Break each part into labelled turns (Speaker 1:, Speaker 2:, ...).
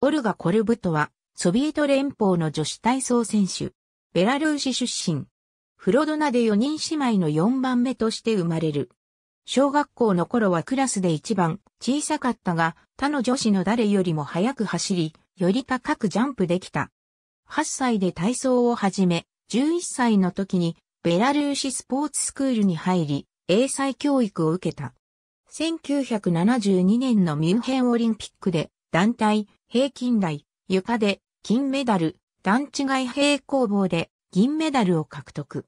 Speaker 1: オルガ・コルブトは、ソビエト連邦の女子体操選手。ベラルーシ出身。フロドナで4人姉妹の4番目として生まれる。小学校の頃はクラスで一番小さかったが、他の女子の誰よりも速く走り、より高くジャンプできた。8歳で体操を始め、11歳の時にベラルーシスポーツスクールに入り、英才教育を受けた。1972年のミュンヘンオリンピックで団体、平均台、床で金メダル、段違い平行棒で銀メダルを獲得。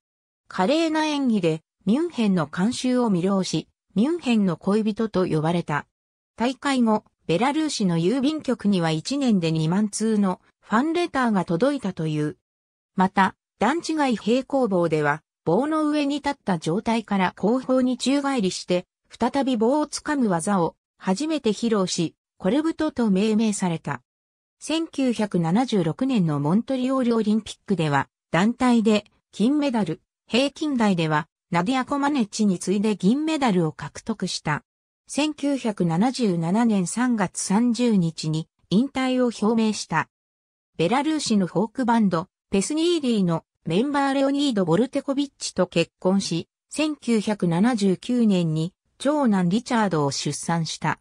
Speaker 1: 華麗な演技でミュンヘンの慣習を魅了し、ミュンヘンの恋人と呼ばれた。大会後、ベラルーシの郵便局には1年で2万通のファンレターが届いたという。また、段違い平行棒では、棒の上に立った状態から後方に宙返りして、再び棒を掴む技を初めて披露し、コルブトと命名された。1976年のモントリオールオリンピックでは、団体で金メダル、平均台では、ナディア・コマネッチに次いで銀メダルを獲得した。1977年3月30日に引退を表明した。ベラルーシのフォークバンド、ペスニャリのメンバーレオニード・ボルテコビッチと結婚し、1979年に長男リチャードを出産した。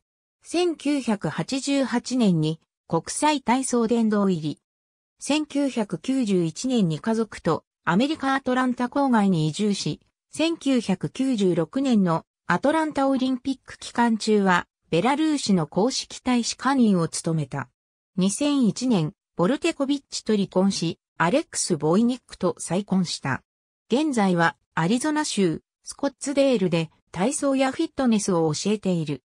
Speaker 1: 1988年に国際体操殿堂入り。1991年に家族とアメリカアトランタ郊外に移住し、1996年のアトランタオリンピック期間中はベラルーシの公式大使官員を務めた。2001年、ボルテコビッチと離婚し、アレックス・ボイニックと再婚した。現在はアリゾナ州スコッツデールで体操やフィットネスを教えている。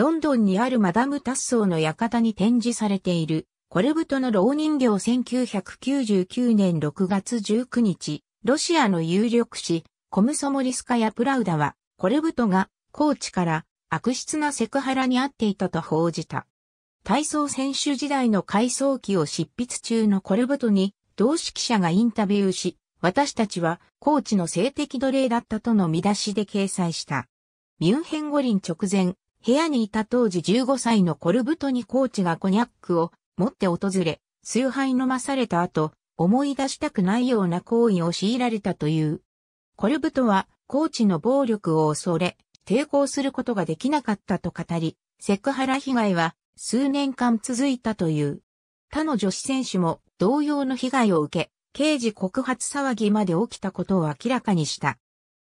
Speaker 1: ロンドンにあるマダム・タッソーの館に展示されているコルブトの老人形1999年6月19日、ロシアの有力紙コムソモリスカヤ・プラウダはコルブトがコーチから悪質なセクハラにあっていたと報じた。体操選手時代の回想記を執筆中のコルブトに同志記者がインタビューし、私たちはコーチの性的奴隷だったとの見出しで掲載した。ミュンヘン五輪直前、部屋にいた当時15歳のコルブトにコーチがコニャックを持って訪れ、数杯飲まされた後、思い出したくないような行為を強いられたという。コルブトはコーチの暴力を恐れ、抵抗することができなかったと語り、セクハラ被害は数年間続いたという。他の女子選手も同様の被害を受け、刑事告発騒ぎまで起きたことを明らかにした。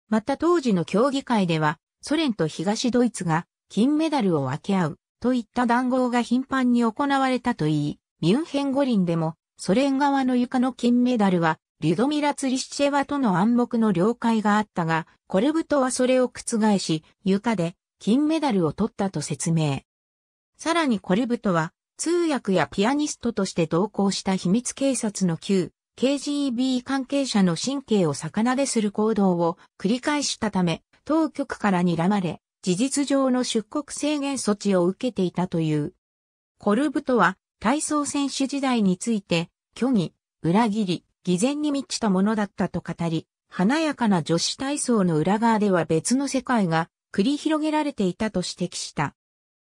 Speaker 1: また当時の競技会では、ソ連と東ドイツが金メダルを分け合うといった談合が頻繁に行われたといい、ミュンヘン五輪でもソ連側の床の金メダルはリュドミラ・ツリッシェワとの暗黙の了解があったが、コレブトはそれを覆し、床で金メダルを取ったと説明。さらにコレブトは通訳やピアニストとして同行した秘密警察の旧 KGB 関係者の神経を逆なでする行動を繰り返したため、当局から睨まれ、事実上の出国制限措置を受けていたという。コルブトは体操選手時代について、虚偽、裏切り、偽善に満ちたものだったと語り、華やかな女子体操の裏側では別の世界が繰り広げられていたと指摘した。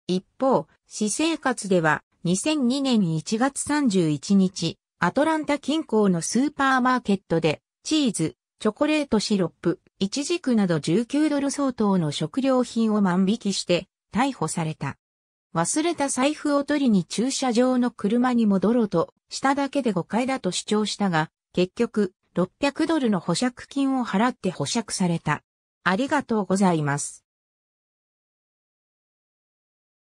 Speaker 1: 一方、私生活では2002年1月31日、アトランタ近郊のスーパーマーケットで、チーズ、チョコレートシロップ、一軸など19ドル相当の食料品を万引きして逮捕された。忘れた財布を取りに駐車場の車に戻ろうとしただけで誤解だと主張したが、結局600ドルの保釈金を払って保釈された。ありがとうございます。